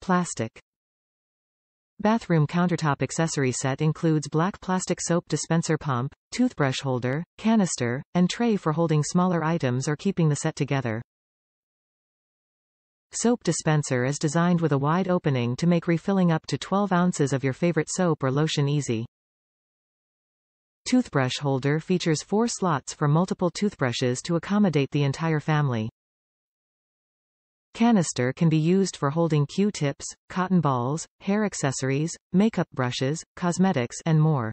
Plastic. Bathroom countertop accessory set includes black plastic soap dispenser pump, toothbrush holder, canister, and tray for holding smaller items or keeping the set together. Soap dispenser is designed with a wide opening to make refilling up to 12 ounces of your favorite soap or lotion easy. Toothbrush holder features four slots for multiple toothbrushes to accommodate the entire family. Canister can be used for holding Q-tips, cotton balls, hair accessories, makeup brushes, cosmetics and more.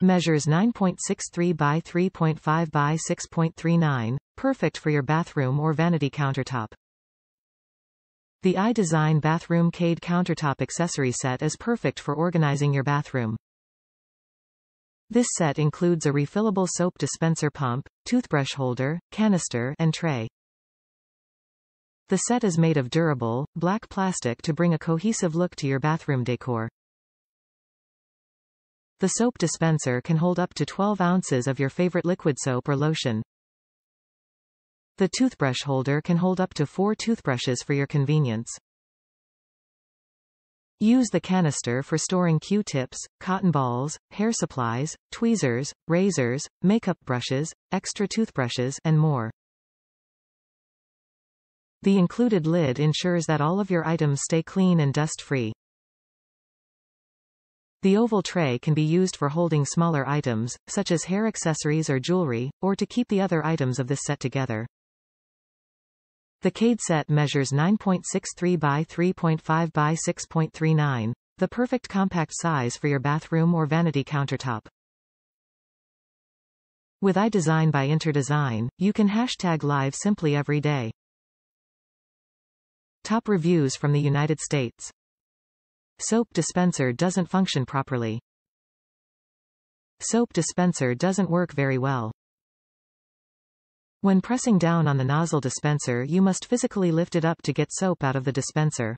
Measures 9.63 by 3.5 by 6.39, perfect for your bathroom or vanity countertop. The iDesign Bathroom Cade Countertop Accessory Set is perfect for organizing your bathroom. This set includes a refillable soap dispenser pump, toothbrush holder, canister, and tray. The set is made of durable, black plastic to bring a cohesive look to your bathroom decor. The soap dispenser can hold up to 12 ounces of your favorite liquid soap or lotion. The toothbrush holder can hold up to four toothbrushes for your convenience. Use the canister for storing Q-tips, cotton balls, hair supplies, tweezers, razors, makeup brushes, extra toothbrushes, and more. The included lid ensures that all of your items stay clean and dust-free. The oval tray can be used for holding smaller items, such as hair accessories or jewelry, or to keep the other items of this set together. The Cade set measures 9.63 by 3.5 by 6.39, the perfect compact size for your bathroom or vanity countertop. With iDesign by Interdesign, you can hashtag live simply every day. Top reviews from the United States. Soap dispenser doesn't function properly. Soap dispenser doesn't work very well. When pressing down on the nozzle dispenser you must physically lift it up to get soap out of the dispenser.